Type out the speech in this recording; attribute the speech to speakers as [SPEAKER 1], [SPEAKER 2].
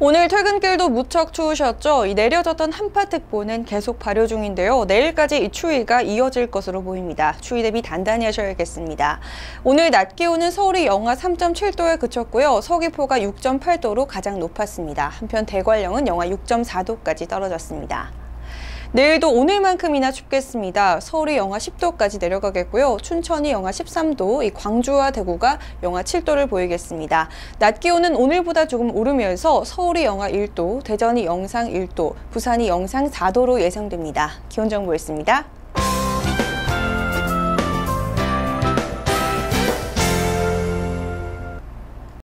[SPEAKER 1] 오늘 퇴근길도 무척 추우셨죠? 이 내려졌던 한파특보는 계속 발효 중인데요. 내일까지 이 추위가 이어질 것으로 보입니다. 추위 대비 단단히 하셔야겠습니다. 오늘 낮 기온은 서울이 영하 3.7도에 그쳤고요. 서귀포가 6.8도로 가장 높았습니다. 한편 대관령은 영하 6.4도까지 떨어졌습니다. 내일도 오늘만큼이나 춥겠습니다. 서울이 영하 10도까지 내려가겠고요. 춘천이 영하 13도, 이 광주와 대구가 영하 7도를 보이겠습니다. 낮 기온은 오늘보다 조금 오르면서 서울이 영하 1도, 대전이 영상 1도, 부산이 영상 4도로 예상됩니다. 기온 정보였습니다.